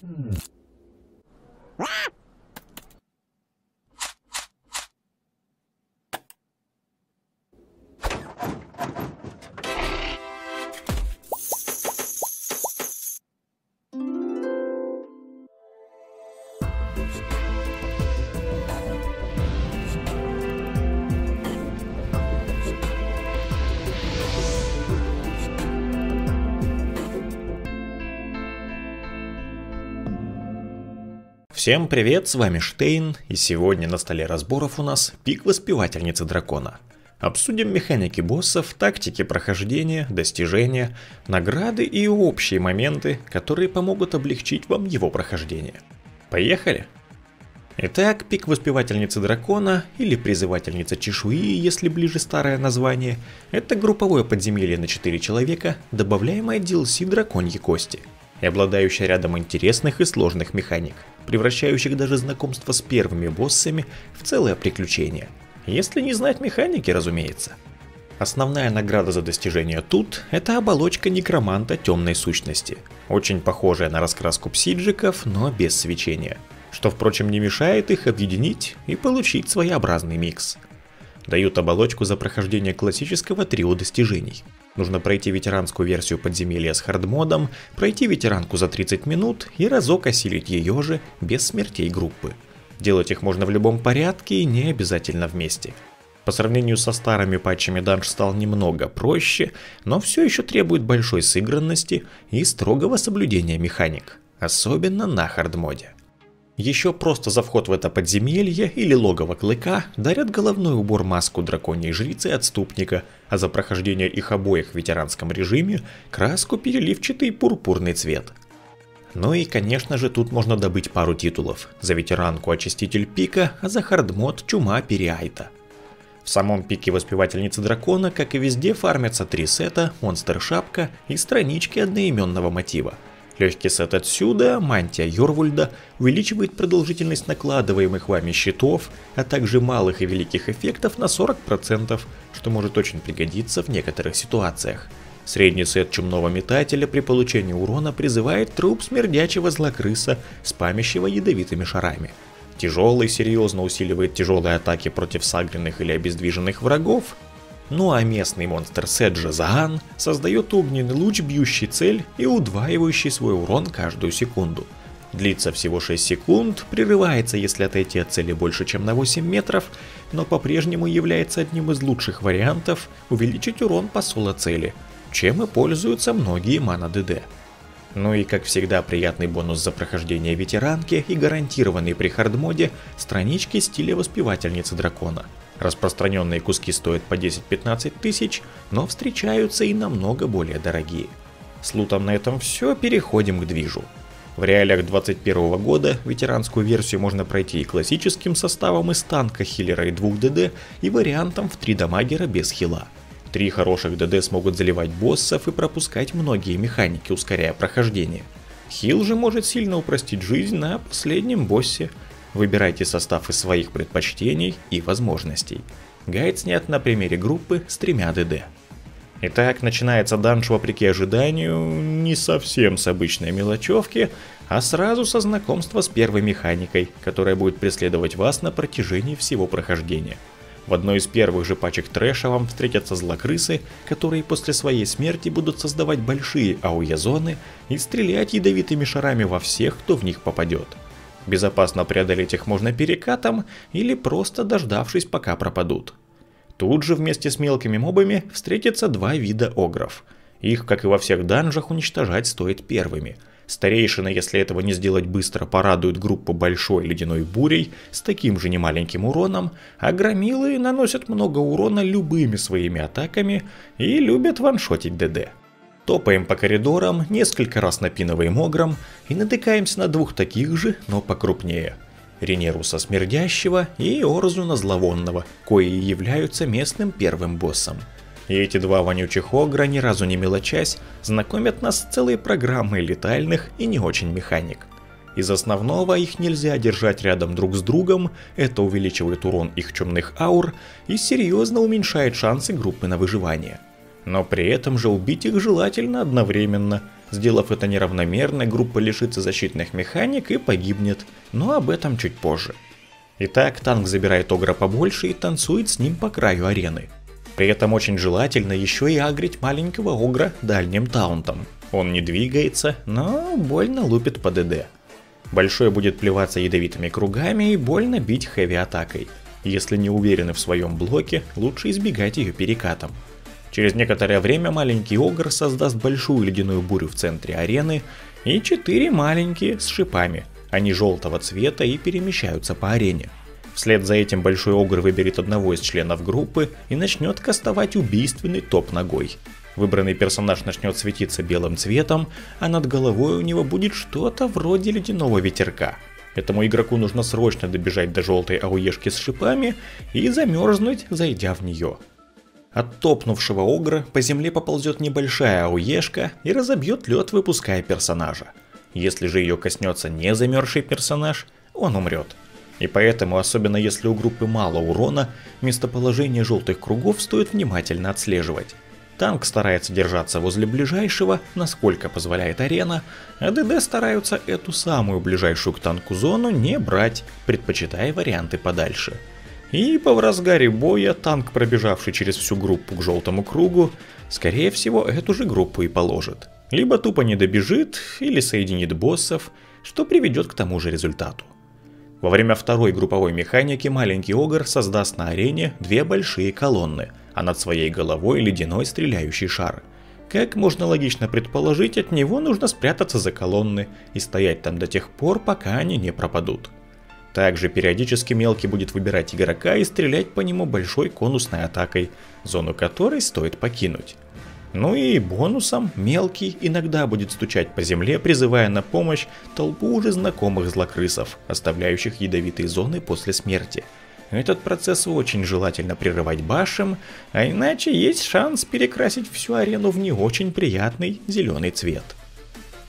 Hmm. Всем привет, с вами Штейн, и сегодня на столе разборов у нас пик воспевательницы дракона. Обсудим механики боссов, тактики прохождения, достижения, награды и общие моменты, которые помогут облегчить вам его прохождение. Поехали! Итак, пик воспевательницы дракона, или призывательница чешуи, если ближе старое название, это групповое подземелье на 4 человека, добавляемое DLC драконьи кости, и обладающее рядом интересных и сложных механик – превращающих даже знакомство с первыми боссами в целое приключение. Если не знать механики, разумеется. Основная награда за достижение тут – это оболочка некроманта темной сущности, очень похожая на раскраску псиджиков, но без свечения, что, впрочем, не мешает их объединить и получить своеобразный микс. Дают оболочку за прохождение классического трио достижений – Нужно пройти ветеранскую версию подземелья с хардмодом, пройти ветеранку за 30 минут и разок осилить ее же без смертей группы. Делать их можно в любом порядке и не обязательно вместе. По сравнению со старыми патчами данж стал немного проще, но все еще требует большой сыгранности и строгого соблюдения механик, особенно на хардмоде. Еще просто за вход в это подземелье или логово клыка дарят головной убор маску драконьей жрицы отступника, а за прохождение их обоих в ветеранском режиме краску переливчатый пурпурный цвет. Ну и конечно же тут можно добыть пару титулов. За ветеранку Очиститель Пика, а за хардмод Чума Периайта. В самом пике Воспевательницы Дракона, как и везде, фармятся три сета, Монстр Шапка и странички одноименного мотива – Легкий сет отсюда, мантия Йорвульда, увеличивает продолжительность накладываемых вами щитов, а также малых и великих эффектов на 40%, что может очень пригодиться в некоторых ситуациях. Средний сет чумного метателя при получении урона призывает труп смердячего злокрыса, спамящего ядовитыми шарами. Тяжелый серьезно усиливает тяжелые атаки против сагренных или обездвиженных врагов, ну а местный монстр Седжа Заан создает огненный луч, бьющий цель и удваивающий свой урон каждую секунду. Длится всего 6 секунд, прерывается, если отойти от цели больше, чем на 8 метров, но по-прежнему является одним из лучших вариантов увеличить урон по соло цели, чем и пользуются многие мана ДД. Ну и как всегда приятный бонус за прохождение ветеранки и гарантированный при хардмоде странички стиля воспевательницы дракона – Распространенные куски стоят по 10-15 тысяч, но встречаются и намного более дорогие. С лутом на этом все, переходим к движу. В реалиях 2021 года ветеранскую версию можно пройти и классическим составом из танка, хиллера и 2 ДД, и вариантом в 3 дамагера без хила. Три хороших ДД смогут заливать боссов и пропускать многие механики, ускоряя прохождение. Хил же может сильно упростить жизнь на последнем боссе – Выбирайте состав из своих предпочтений и возможностей. Гайд снят на примере группы с тремя ДД. Итак, начинается данж вопреки ожиданию не совсем с обычной мелочевки, а сразу со знакомства с первой механикой, которая будет преследовать вас на протяжении всего прохождения. В одной из первых же пачек трэша вам встретятся злокрысы, которые после своей смерти будут создавать большие ауе-зоны и стрелять ядовитыми шарами во всех, кто в них попадет. Безопасно преодолеть их можно перекатом или просто дождавшись пока пропадут. Тут же вместе с мелкими мобами встретятся два вида огров. Их, как и во всех данжах, уничтожать стоит первыми. Старейшина, если этого не сделать быстро, порадует группу большой ледяной бурей с таким же немаленьким уроном, а громилы наносят много урона любыми своими атаками и любят ваншотить ДД. Топаем по коридорам, несколько раз напинываем огром и натыкаемся на двух таких же, но покрупнее. Ренеруса Смердящего и Орзуна Зловонного, кои являются местным первым боссом. И эти два вонючих огра, ни разу не мелочась, знакомят нас с целой программой летальных и не очень механик. Из основного их нельзя держать рядом друг с другом, это увеличивает урон их чумных аур и серьезно уменьшает шансы группы на выживание. Но при этом же убить их желательно одновременно. Сделав это неравномерно, группа лишится защитных механик и погибнет, но об этом чуть позже. Итак, танк забирает Огра побольше и танцует с ним по краю арены. При этом очень желательно еще и агрить маленького Огра дальним таунтом. Он не двигается, но больно лупит по ДД. Большой будет плеваться ядовитыми кругами и больно бить хэви-атакой. Если не уверены в своем блоке, лучше избегать ее перекатом. Через некоторое время маленький Огр создаст большую ледяную бурю в центре арены и четыре маленькие с шипами. Они желтого цвета и перемещаются по арене. Вслед за этим Большой Огр выберет одного из членов группы и начнет кастовать убийственный топ ногой. Выбранный персонаж начнет светиться белым цветом, а над головой у него будет что-то вроде ледяного ветерка. Этому игроку нужно срочно добежать до желтой ауешки с шипами и замерзнуть, зайдя в нее. От топнувшего огра по земле поползет небольшая ауешка и разобьет лед, выпуская персонажа. Если же ее коснется не замерзший персонаж, он умрет. И поэтому, особенно если у группы мало урона, местоположение желтых кругов стоит внимательно отслеживать. Танк старается держаться возле ближайшего, насколько позволяет арена, а ДД стараются эту самую ближайшую к танку зону не брать, предпочитая варианты подальше. И по в разгаре боя танк, пробежавший через всю группу к желтому кругу, скорее всего эту же группу и положит. Либо тупо не добежит, или соединит боссов, что приведет к тому же результату. Во время второй групповой механики маленький Огр создаст на арене две большие колонны, а над своей головой ледяной стреляющий шар. Как можно логично предположить, от него нужно спрятаться за колонны и стоять там до тех пор, пока они не пропадут. Также периодически мелкий будет выбирать игрока и стрелять по нему большой конусной атакой, зону которой стоит покинуть. Ну и бонусом мелкий иногда будет стучать по земле, призывая на помощь толпу уже знакомых злокрысов, оставляющих ядовитые зоны после смерти. Этот процесс очень желательно прерывать башем, а иначе есть шанс перекрасить всю арену в не очень приятный зеленый цвет.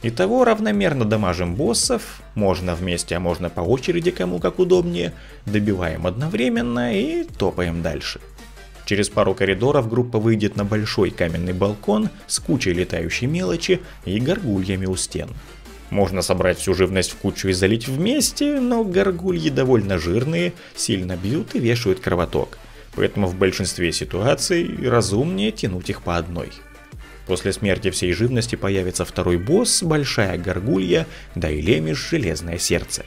Итого равномерно дамажим боссов, можно вместе, а можно по очереди, кому как удобнее, добиваем одновременно и топаем дальше. Через пару коридоров группа выйдет на большой каменный балкон с кучей летающей мелочи и горгульями у стен. Можно собрать всю живность в кучу и залить вместе, но горгульи довольно жирные, сильно бьют и вешают кровоток. Поэтому в большинстве ситуаций разумнее тянуть их по одной. После смерти всей живности появится второй босс, большая горгулья, да и лемиш железное сердце.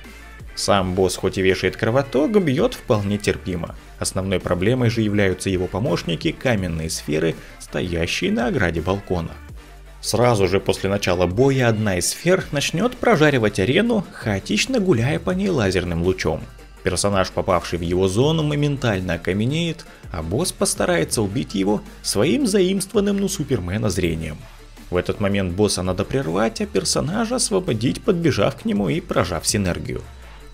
Сам босс хоть и вешает кровоток, бьет вполне терпимо. Основной проблемой же являются его помощники каменные сферы, стоящие на ограде балкона. Сразу же после начала боя одна из сфер начнет прожаривать арену, хаотично гуляя по ней лазерным лучом. Персонаж, попавший в его зону, моментально окаменеет, а босс постарается убить его своим заимствованным на Супермена зрением. В этот момент босса надо прервать, а персонажа освободить, подбежав к нему и прожав синергию.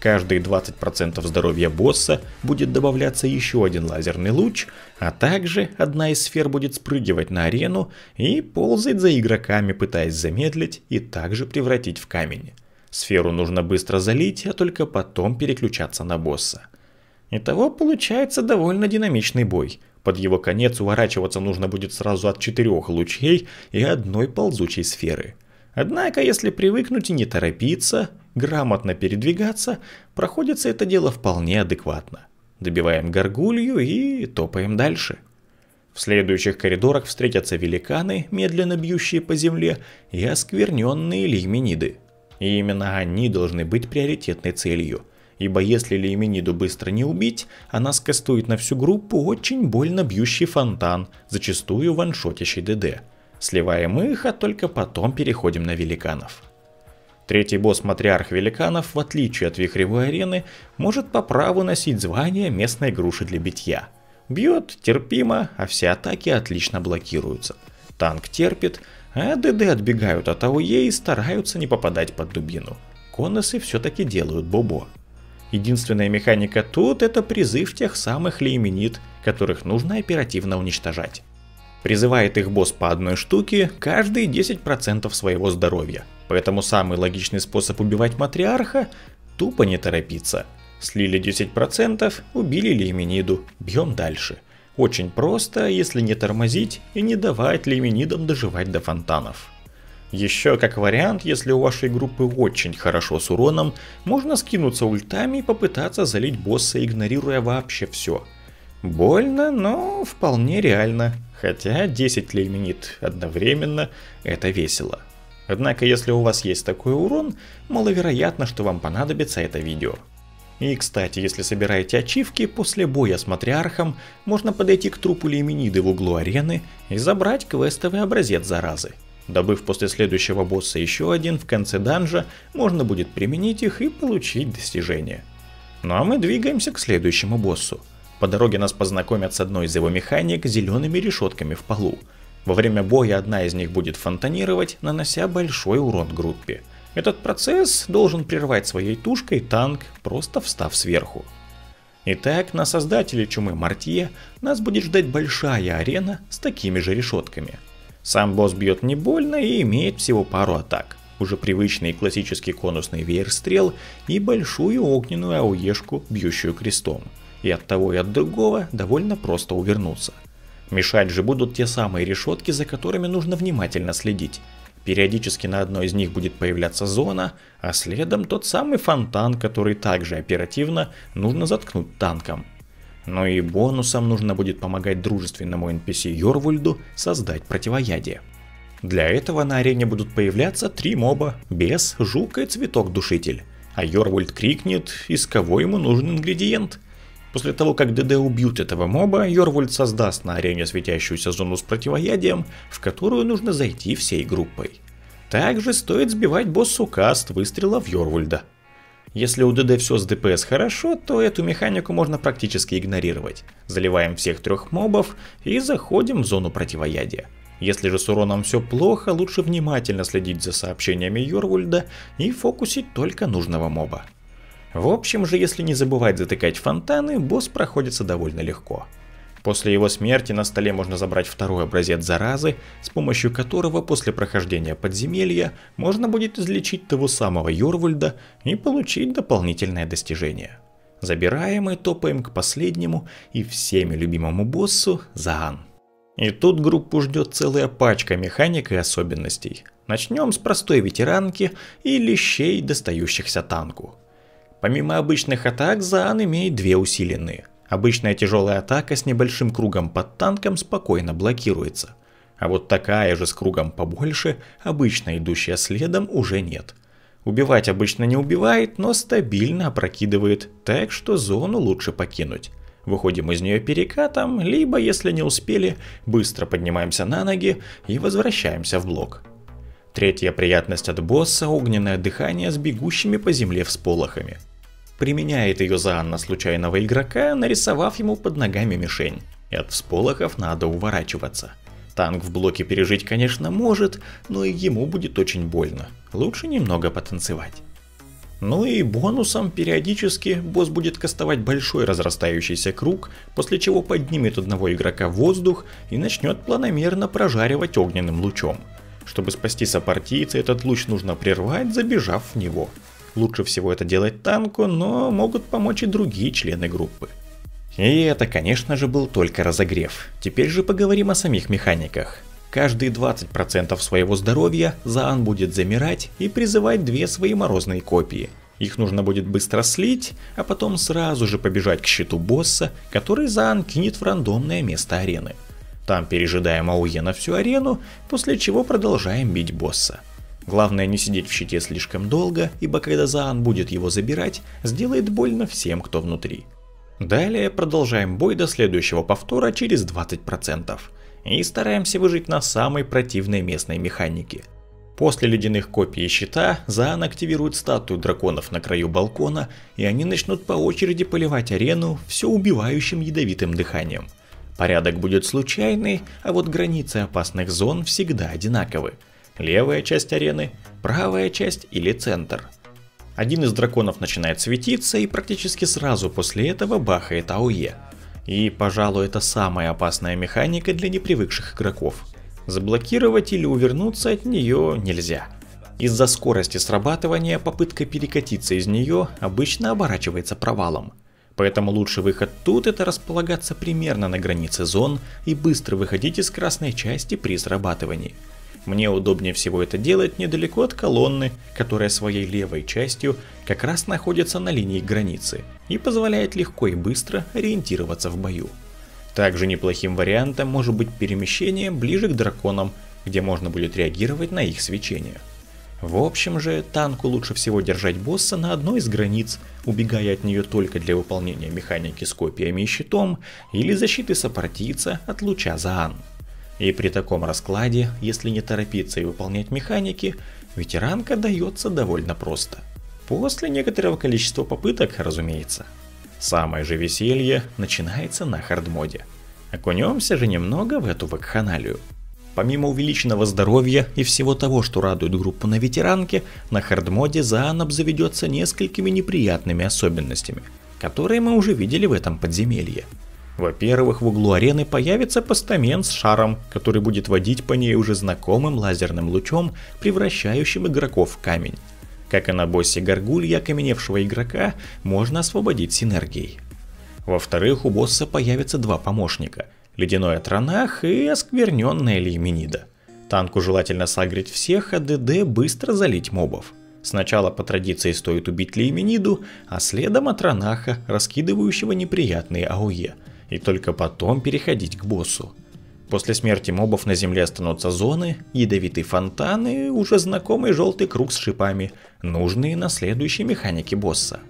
Каждые 20% здоровья босса будет добавляться еще один лазерный луч, а также одна из сфер будет спрыгивать на арену и ползать за игроками, пытаясь замедлить и также превратить в камень. Сферу нужно быстро залить, а только потом переключаться на босса. Итого получается довольно динамичный бой. Под его конец уворачиваться нужно будет сразу от четырех лучей и одной ползучей сферы. Однако, если привыкнуть и не торопиться, грамотно передвигаться, проходится это дело вполне адекватно. Добиваем горгулью и топаем дальше. В следующих коридорах встретятся великаны, медленно бьющие по земле, и оскверненные леймениды. И именно они должны быть приоритетной целью, ибо если леймениду быстро не убить, она скастует на всю группу очень больно бьющий фонтан, зачастую ваншотящий ДД. Сливаем их, а только потом переходим на великанов. Третий босс Матриарх Великанов, в отличие от Вихревой арены, может по праву носить звание местной груши для битья. Бьет терпимо, а все атаки отлично блокируются. Танк терпит, а ДД отбегают от АОЕ и стараются не попадать под дубину. Конусы все-таки делают бобо. Единственная механика тут это призыв тех самых лейменит, которых нужно оперативно уничтожать. Призывает их босс по одной штуке каждые 10% своего здоровья – Поэтому самый логичный способ убивать матриарха – тупо не торопиться. Слили 10%, убили Леймениду, бьем дальше. Очень просто, если не тормозить и не давать лиминидам доживать до фонтанов. Еще как вариант, если у вашей группы очень хорошо с уроном, можно скинуться ультами и попытаться залить босса, игнорируя вообще все. Больно, но вполне реально. Хотя 10 лейминит одновременно – это весело. Однако, если у вас есть такой урон, маловероятно, что вам понадобится это видео. И, кстати, если собираете ачивки, после боя с матриархом можно подойти к трупу лейминиды в углу арены и забрать квестовый образец заразы. Добыв после следующего босса еще один, в конце данжа можно будет применить их и получить достижение. Ну а мы двигаемся к следующему боссу. По дороге нас познакомят с одной из его механик зелеными решетками в полу. Во время боя одна из них будет фонтанировать, нанося большой урон группе. Этот процесс должен прервать своей тушкой танк, просто встав сверху. Итак, на создателе чумы Мартье нас будет ждать большая арена с такими же решетками – сам босс бьет не больно и имеет всего пару атак. Уже привычный классический конусный веер стрел и большую огненную ауешку, бьющую крестом. И от того и от другого довольно просто увернуться. Мешать же будут те самые решетки, за которыми нужно внимательно следить. Периодически на одной из них будет появляться зона, а следом тот самый фонтан, который также оперативно нужно заткнуть танком но и бонусом нужно будет помогать дружественному NPC Йорвульду создать противоядие. Для этого на арене будут появляться три моба – бес, жук и цветок-душитель. А Йорвульд крикнет, из кого ему нужен ингредиент. После того, как ДД убьют этого моба, Йорвульд создаст на арене светящуюся зону с противоядием, в которую нужно зайти всей группой. Также стоит сбивать боссу каст выстрела в Йорвульда. Если у ДД все с ДПС хорошо, то эту механику можно практически игнорировать. Заливаем всех трех мобов и заходим в зону противоядия. Если же с уроном все плохо, лучше внимательно следить за сообщениями Йорвульда и фокусить только нужного моба. В общем же, если не забывать затыкать фонтаны, босс проходится довольно легко. После его смерти на столе можно забрать второй образец заразы, с помощью которого после прохождения подземелья можно будет излечить того самого Йорвульда и получить дополнительное достижение. Забираем и топаем к последнему и всеми любимому боссу Заан. И тут группу ждет целая пачка механик и особенностей. Начнем с простой ветеранки и лещей, достающихся танку. Помимо обычных атак, Заан имеет две усиленные – Обычная тяжелая атака с небольшим кругом под танком спокойно блокируется. А вот такая же с кругом побольше, обычно идущая следом, уже нет. Убивать обычно не убивает, но стабильно опрокидывает, так что зону лучше покинуть. Выходим из нее перекатом, либо, если не успели, быстро поднимаемся на ноги и возвращаемся в блок. Третья приятность от босса – огненное дыхание с бегущими по земле всполохами. Применяет ее Заан случайного игрока, нарисовав ему под ногами мишень. И от всполохов надо уворачиваться. Танк в блоке пережить, конечно, может, но и ему будет очень больно. Лучше немного потанцевать. Ну и бонусом периодически босс будет кастовать большой разрастающийся круг, после чего поднимет одного игрока в воздух и начнет планомерно прожаривать огненным лучом. Чтобы спасти сопартийца, этот луч нужно прервать, забежав в него. Лучше всего это делать танку, но могут помочь и другие члены группы. И это, конечно же, был только разогрев. Теперь же поговорим о самих механиках. Каждые 20% своего здоровья Заан будет замирать и призывать две свои морозные копии. Их нужно будет быстро слить, а потом сразу же побежать к щиту босса, который Заан кинет в рандомное место арены. Там пережидаем АУЕ на всю арену, после чего продолжаем бить босса. Главное не сидеть в щите слишком долго, ибо когда Заан будет его забирать, сделает больно всем, кто внутри. Далее продолжаем бой до следующего повтора через 20%. И стараемся выжить на самой противной местной механике. После ледяных копий и щита Заан активирует статую драконов на краю балкона, и они начнут по очереди поливать арену все убивающим ядовитым дыханием. Порядок будет случайный, а вот границы опасных зон всегда одинаковы – левая часть арены, правая часть или центр. Один из драконов начинает светиться и практически сразу после этого бахает АОЕ. И, пожалуй, это самая опасная механика для непривыкших игроков. Заблокировать или увернуться от нее нельзя. Из-за скорости срабатывания попытка перекатиться из нее обычно оборачивается провалом. Поэтому лучший выход тут это располагаться примерно на границе зон и быстро выходить из красной части при срабатывании. Мне удобнее всего это делать недалеко от колонны, которая своей левой частью как раз находится на линии границы и позволяет легко и быстро ориентироваться в бою. Также неплохим вариантом может быть перемещение ближе к драконам, где можно будет реагировать на их свечение. В общем же, танку лучше всего держать босса на одной из границ, убегая от нее только для выполнения механики с копиями и щитом или защиты сопартийца от луча Заан. И при таком раскладе, если не торопиться и выполнять механики, ветеранка дается довольно просто. После некоторого количества попыток, разумеется. Самое же веселье начинается на хардмоде. Окунемся же немного в эту вакханалию. Помимо увеличенного здоровья и всего того, что радует группу на ветеранке, на хардмоде Заан обзаведется несколькими неприятными особенностями, которые мы уже видели в этом подземелье. Во-первых, в углу арены появится постамент с шаром, который будет водить по ней уже знакомым лазерным лучом, превращающим игроков в камень. Как и на боссе Гаргулья, окаменевшего игрока можно освободить синергией. Во-вторых, у босса появятся два помощника – ледяной Атронах и оскверненная Лейменида. Танку желательно сагрить всех, а ДД быстро залить мобов. Сначала по традиции стоит убить Леймениду, а следом Атронаха, раскидывающего неприятные АОЕ, и только потом переходить к боссу. После смерти мобов на земле останутся зоны, ядовитый фонтан и уже знакомый желтый круг с шипами, нужные на следующей механике босса.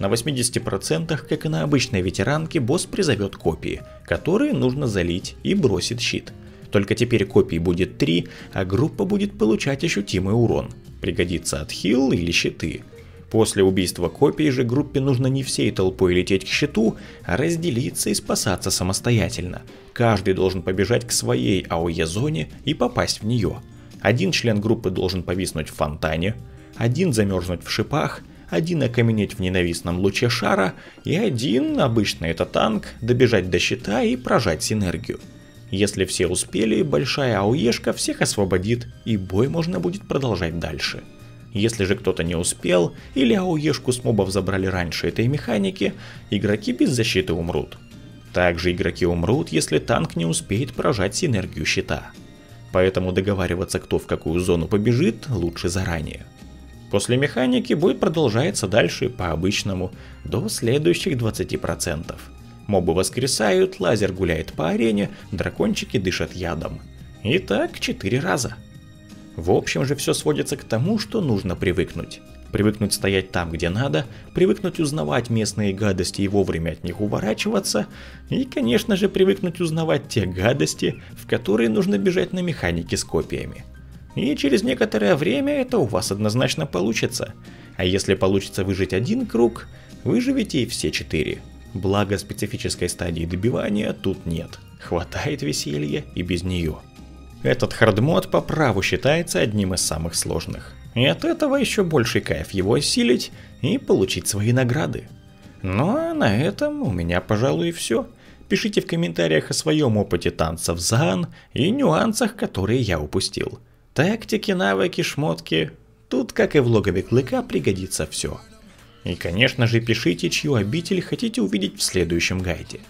На 80%, как и на обычной ветеранке, босс призовет копии, которые нужно залить и бросит щит. Только теперь копий будет 3, а группа будет получать ощутимый урон. Пригодится отхил или щиты. После убийства копий же группе нужно не всей толпой лететь к щиту, а разделиться и спасаться самостоятельно. Каждый должен побежать к своей АОЕ-зоне и попасть в нее. Один член группы должен повиснуть в фонтане, один замерзнуть в шипах, один окаменеть в ненавистном луче шара, и один, обычно это танк, добежать до щита и прожать синергию. Если все успели, большая ауешка всех освободит, и бой можно будет продолжать дальше. Если же кто-то не успел, или ауешку с мобов забрали раньше этой механики, игроки без защиты умрут. Также игроки умрут, если танк не успеет прожать синергию щита. Поэтому договариваться, кто в какую зону побежит, лучше заранее. После механики будет продолжаться дальше по обычному, до следующих 20%. Мобы воскресают, лазер гуляет по арене, дракончики дышат ядом. И так 4 раза. В общем же все сводится к тому, что нужно привыкнуть. Привыкнуть стоять там, где надо, привыкнуть узнавать местные гадости и вовремя от них уворачиваться, и, конечно же, привыкнуть узнавать те гадости, в которые нужно бежать на механике с копиями. И через некоторое время это у вас однозначно получится. А если получится выжить один круг, выживете и все четыре. Благо специфической стадии добивания тут нет. Хватает веселья и без нее. Этот хардмод по праву считается одним из самых сложных. И от этого еще больший кайф его осилить и получить свои награды. Ну а на этом у меня, пожалуй, и все. Пишите в комментариях о своем опыте танцев Зан и нюансах, которые я упустил. Тактики, навыки, шмотки. Тут, как и в логове Клыка, пригодится все. И, конечно же, пишите, чью обитель хотите увидеть в следующем гайде.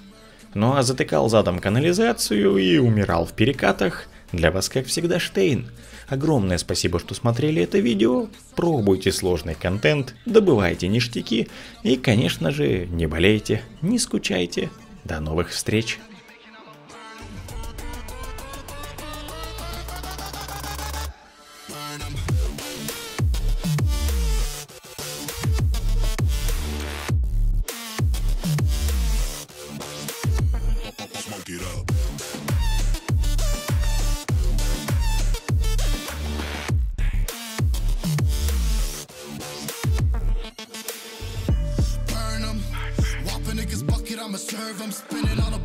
Ну а затыкал задом канализацию и умирал в перекатах. Для вас, как всегда, Штейн. Огромное спасибо, что смотрели это видео. Пробуйте сложный контент, добывайте ништяки и, конечно же, не болейте, не скучайте. До новых встреч! I'm spinning on a